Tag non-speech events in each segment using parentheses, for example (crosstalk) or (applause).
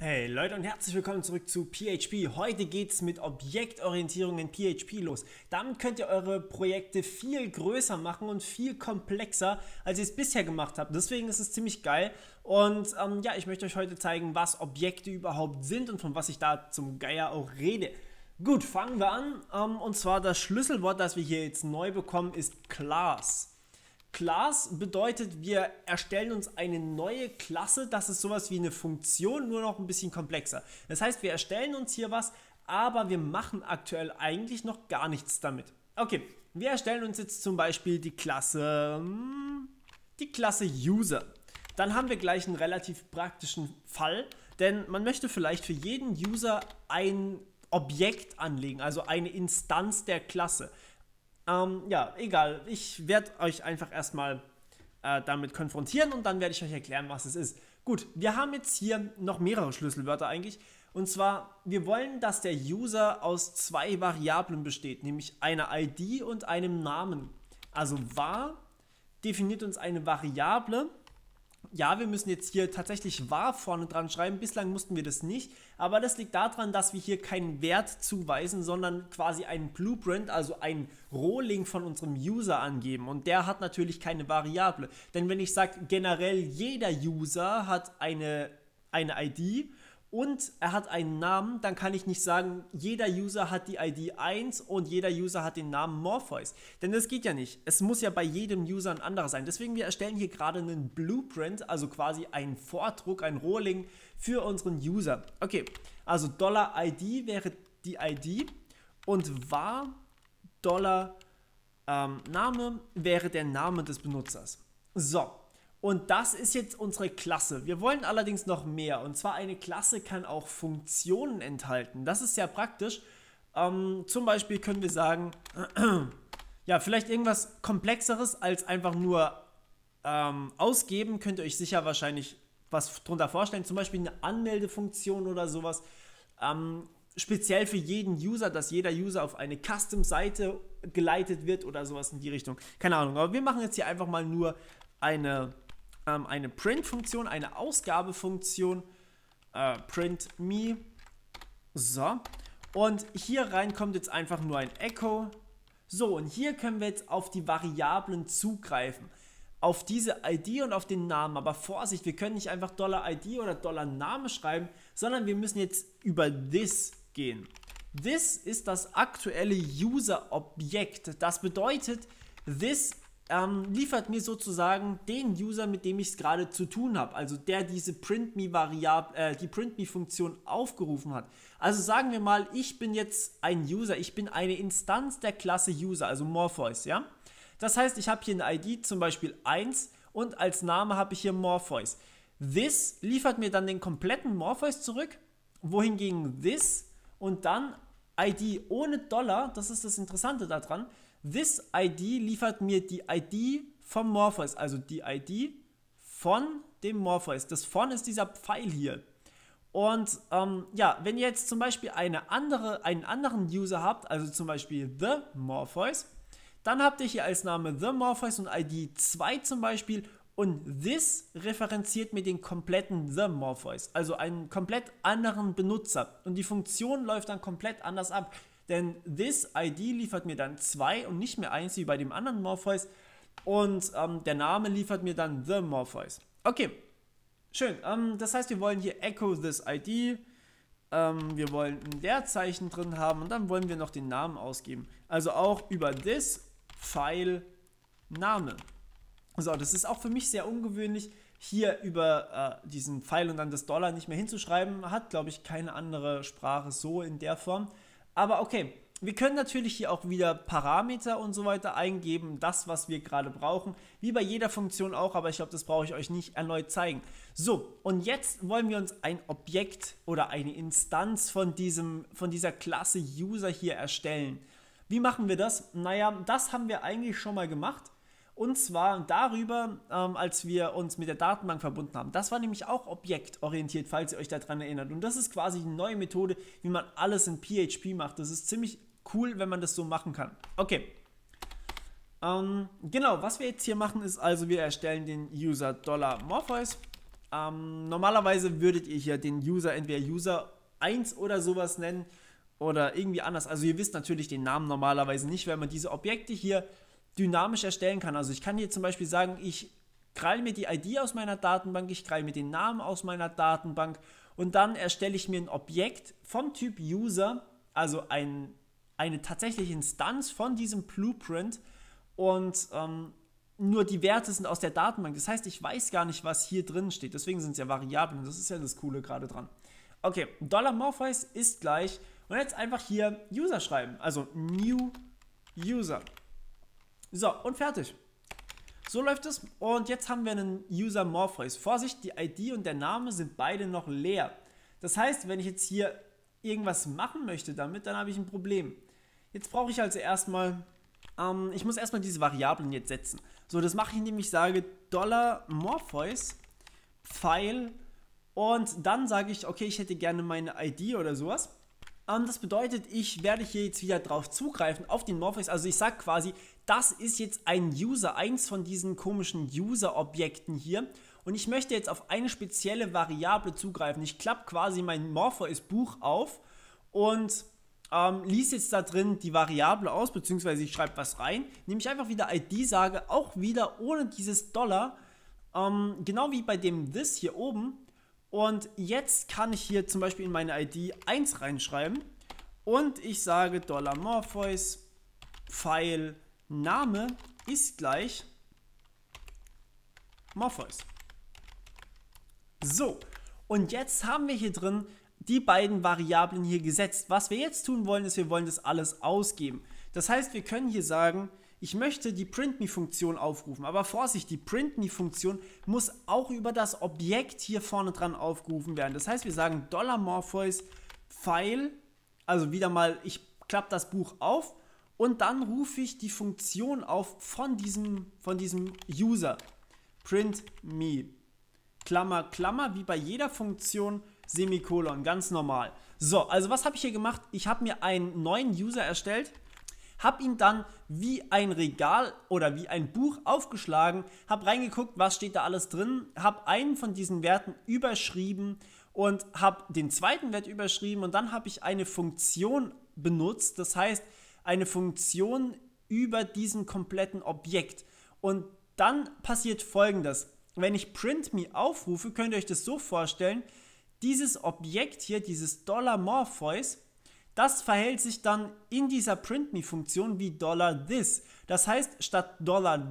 Hey Leute und herzlich willkommen zurück zu PHP. Heute geht es mit Objektorientierung in PHP los. Damit könnt ihr eure Projekte viel größer machen und viel komplexer, als ihr es bisher gemacht habt. Deswegen ist es ziemlich geil. Und ähm, ja, ich möchte euch heute zeigen, was Objekte überhaupt sind und von was ich da zum Geier auch rede. Gut, fangen wir an. Ähm, und zwar das Schlüsselwort, das wir hier jetzt neu bekommen, ist Class. Class bedeutet, wir erstellen uns eine neue Klasse. Das ist sowas wie eine Funktion, nur noch ein bisschen komplexer. Das heißt, wir erstellen uns hier was, aber wir machen aktuell eigentlich noch gar nichts damit. Okay, wir erstellen uns jetzt zum Beispiel die Klasse, hm, die Klasse User. Dann haben wir gleich einen relativ praktischen Fall, denn man möchte vielleicht für jeden User ein Objekt anlegen, also eine Instanz der Klasse. Ähm, ja, egal. Ich werde euch einfach erstmal äh, damit konfrontieren und dann werde ich euch erklären, was es ist. Gut, wir haben jetzt hier noch mehrere Schlüsselwörter eigentlich. Und zwar, wir wollen, dass der User aus zwei Variablen besteht, nämlich einer ID und einem Namen. Also var definiert uns eine Variable ja, wir müssen jetzt hier tatsächlich wahr vorne dran schreiben. Bislang mussten wir das nicht, aber das liegt daran, dass wir hier keinen Wert zuweisen, sondern quasi einen Blueprint, also einen Rohling von unserem User angeben. Und der hat natürlich keine Variable. Denn wenn ich sage, generell jeder User hat eine, eine ID und er hat einen Namen, dann kann ich nicht sagen, jeder User hat die ID 1 und jeder User hat den Namen Morpheus. Denn das geht ja nicht. Es muss ja bei jedem User ein anderer sein. Deswegen wir erstellen hier gerade einen Blueprint, also quasi einen Vordruck, ein Rohling für unseren User. Okay, also Dollar $ID wäre die ID und var Dollar ähm, Name wäre der Name des Benutzers. So, und das ist jetzt unsere Klasse. Wir wollen allerdings noch mehr. Und zwar eine Klasse kann auch Funktionen enthalten. Das ist sehr praktisch. Ähm, zum Beispiel können wir sagen, (clears throat) ja, vielleicht irgendwas komplexeres als einfach nur ähm, ausgeben, könnt ihr euch sicher wahrscheinlich was drunter vorstellen. Zum Beispiel eine Anmeldefunktion oder sowas. Ähm, speziell für jeden User, dass jeder User auf eine Custom-Seite geleitet wird oder sowas in die Richtung. Keine Ahnung, aber wir machen jetzt hier einfach mal nur eine ähm, eine Print-Funktion, eine Ausgabefunktion, äh, print me. So. Und hier rein kommt jetzt einfach nur ein Echo. So, und hier können wir jetzt auf die Variablen zugreifen. Auf diese ID und auf den Namen. Aber Vorsicht, wir können nicht einfach $ID oder $Name schreiben, sondern wir müssen jetzt über this gehen. This ist das aktuelle User-Objekt. Das bedeutet, this ähm, liefert mir sozusagen den User, mit dem ich es gerade zu tun habe, also der diese PrintMe-Variable, äh, die PrintMe-Funktion aufgerufen hat. Also sagen wir mal, ich bin jetzt ein User, ich bin eine Instanz der Klasse User, also Morpheus, ja. Das heißt, ich habe hier eine ID, zum Beispiel 1 und als Name habe ich hier Morpheus. This liefert mir dann den kompletten Morpheus zurück, wohingegen this und dann ID ohne Dollar, das ist das Interessante daran, This ID liefert mir die ID vom Morpheus, also die ID von dem Morpheus. Das von ist dieser Pfeil hier. Und ähm, ja, wenn ihr jetzt zum Beispiel eine andere, einen anderen User habt, also zum Beispiel The Morpheus, dann habt ihr hier als Name The Morpheus und ID 2 zum Beispiel und this referenziert mir den kompletten The Morpheus, also einen komplett anderen Benutzer. Und die Funktion läuft dann komplett anders ab. Denn this ID liefert mir dann 2 und nicht mehr 1 wie bei dem anderen Morpheus. Und ähm, der Name liefert mir dann the Morpheus. Okay, schön. Ähm, das heißt, wir wollen hier echo this ID. Ähm, wir wollen ein Leerzeichen drin haben und dann wollen wir noch den Namen ausgeben. Also auch über this File Name. So, das ist auch für mich sehr ungewöhnlich, hier über äh, diesen Pfeil und dann das Dollar nicht mehr hinzuschreiben. Hat, glaube ich, keine andere Sprache so in der Form. Aber okay, wir können natürlich hier auch wieder Parameter und so weiter eingeben, das, was wir gerade brauchen, wie bei jeder Funktion auch, aber ich glaube, das brauche ich euch nicht erneut zeigen. So, und jetzt wollen wir uns ein Objekt oder eine Instanz von, diesem, von dieser Klasse User hier erstellen. Wie machen wir das? Naja, das haben wir eigentlich schon mal gemacht. Und zwar darüber, ähm, als wir uns mit der Datenbank verbunden haben. Das war nämlich auch objektorientiert, falls ihr euch daran erinnert. Und das ist quasi eine neue Methode, wie man alles in PHP macht. Das ist ziemlich cool, wenn man das so machen kann. Okay. Ähm, genau, was wir jetzt hier machen, ist also, wir erstellen den User $Morpheus Ähm, normalerweise würdet ihr hier den User entweder User 1 oder sowas nennen oder irgendwie anders. Also ihr wisst natürlich den Namen normalerweise nicht, weil man diese Objekte hier dynamisch erstellen kann. Also ich kann hier zum Beispiel sagen, ich krall mir die ID aus meiner Datenbank, ich krall mir den Namen aus meiner Datenbank und dann erstelle ich mir ein Objekt vom Typ User, also ein, eine tatsächliche Instanz von diesem Blueprint und ähm, nur die Werte sind aus der Datenbank. Das heißt, ich weiß gar nicht, was hier drin steht. Deswegen sind es ja Variablen. Das ist ja das Coole gerade dran. Okay, Dollar $Morphize ist gleich. Und jetzt einfach hier User schreiben. Also New User. So, und fertig. So läuft es. Und jetzt haben wir einen User Morpheus. Vorsicht, die ID und der Name sind beide noch leer. Das heißt, wenn ich jetzt hier irgendwas machen möchte damit, dann habe ich ein Problem. Jetzt brauche ich also erstmal, ähm, ich muss erstmal diese Variablen jetzt setzen. So, das mache ich, indem ich sage Dollar Morpheus File und dann sage ich, okay, ich hätte gerne meine ID oder sowas. Ähm, das bedeutet, ich werde hier jetzt wieder drauf zugreifen, auf den Morpheus. Also ich sage quasi, das ist jetzt ein User, eins von diesen komischen User-Objekten hier. Und ich möchte jetzt auf eine spezielle Variable zugreifen. Ich klappe quasi mein Morpheus-Buch auf und ähm, lies jetzt da drin die Variable aus, beziehungsweise ich schreibe was rein. Nehme ich einfach wieder ID, sage auch wieder ohne dieses Dollar, ähm, genau wie bei dem this hier oben, und jetzt kann ich hier zum Beispiel in meine ID 1 reinschreiben und ich sage $Morpheus File Name ist gleich Morpheus. So, und jetzt haben wir hier drin die beiden Variablen hier gesetzt. Was wir jetzt tun wollen, ist, wir wollen das alles ausgeben. Das heißt, wir können hier sagen, ich möchte die printMe-Funktion aufrufen, aber Vorsicht, die printMe-Funktion muss auch über das Objekt hier vorne dran aufgerufen werden. Das heißt, wir sagen $Morpheus File, also wieder mal, ich klappe das Buch auf und dann rufe ich die Funktion auf von diesem, von diesem User. printMe, Klammer, Klammer, wie bei jeder Funktion, Semikolon, ganz normal. So, also was habe ich hier gemacht? Ich habe mir einen neuen User erstellt, habe ihn dann wie ein Regal oder wie ein Buch aufgeschlagen, habe reingeguckt, was steht da alles drin, habe einen von diesen Werten überschrieben und habe den zweiten Wert überschrieben und dann habe ich eine Funktion benutzt, das heißt eine Funktion über diesen kompletten Objekt. Und dann passiert folgendes. Wenn ich printMe aufrufe, könnt ihr euch das so vorstellen, dieses Objekt hier, dieses $Morpheus, das verhält sich dann in dieser printMe-Funktion wie $this. Das heißt, statt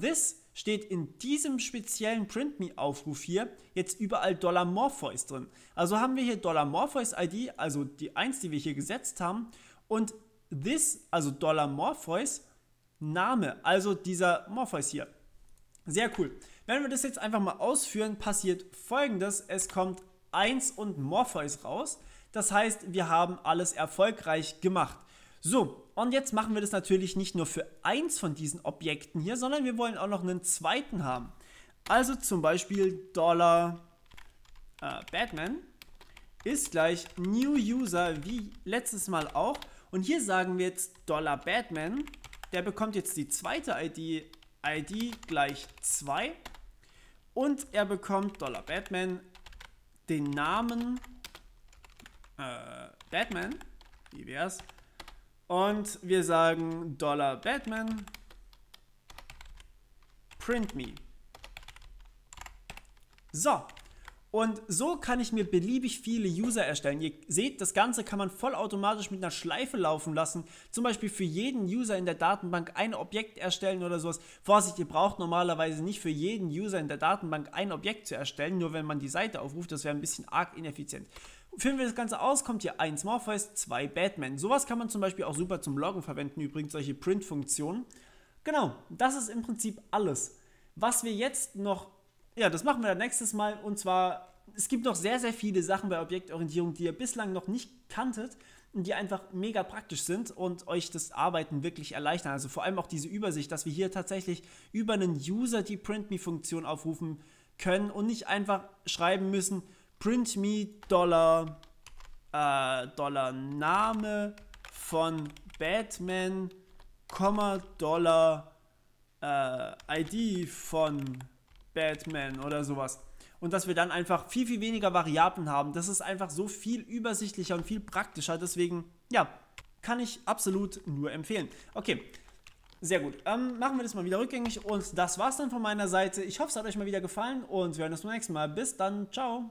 $this steht in diesem speziellen printMe-Aufruf hier jetzt überall $Morpheus drin. Also haben wir hier $Morpheus-ID, also die 1, die wir hier gesetzt haben, und this, also $Morpheus, Name, also dieser Morpheus hier. Sehr cool. Wenn wir das jetzt einfach mal ausführen, passiert folgendes. Es kommt 1 und Morpheus raus. Das heißt, wir haben alles erfolgreich gemacht. So, und jetzt machen wir das natürlich nicht nur für eins von diesen Objekten hier, sondern wir wollen auch noch einen zweiten haben. Also zum Beispiel Dollar äh, Batman ist gleich New User wie letztes Mal auch. Und hier sagen wir jetzt Dollar Batman, der bekommt jetzt die zweite ID, ID gleich 2. Und er bekommt Dollar Batman den Namen äh, Batman. Wie wär's? Und wir sagen Dollar Batman print me. So, und so kann ich mir beliebig viele User erstellen. Ihr seht, das Ganze kann man vollautomatisch mit einer Schleife laufen lassen. Zum Beispiel für jeden User in der Datenbank ein Objekt erstellen oder sowas. Vorsicht, ihr braucht normalerweise nicht für jeden User in der Datenbank ein Objekt zu erstellen, nur wenn man die Seite aufruft. Das wäre ein bisschen arg ineffizient. Führen wir das Ganze aus, kommt hier 1 Morpheus, 2 Batman. Sowas kann man zum Beispiel auch super zum Loggen verwenden, übrigens solche Print-Funktionen. Genau, das ist im Prinzip alles. Was wir jetzt noch ja, das machen wir dann nächstes Mal. Und zwar, es gibt noch sehr, sehr viele Sachen bei Objektorientierung, die ihr bislang noch nicht kanntet und die einfach mega praktisch sind und euch das Arbeiten wirklich erleichtern. Also vor allem auch diese Übersicht, dass wir hier tatsächlich über einen User die PrintMe-Funktion aufrufen können und nicht einfach schreiben müssen, PrintMe Dollar, äh, Dollar Name von Batman, Dollar äh, ID von Batman oder sowas. und dass wir dann einfach viel, viel weniger Variablen haben. Das ist einfach so viel übersichtlicher und viel praktischer. Deswegen, ja, kann ich absolut nur empfehlen. Okay, sehr gut. Ähm, machen wir das mal wieder rückgängig und das war's dann von meiner Seite. Ich hoffe, es hat euch mal wieder gefallen und wir hören uns beim nächsten Mal. Bis dann. Ciao.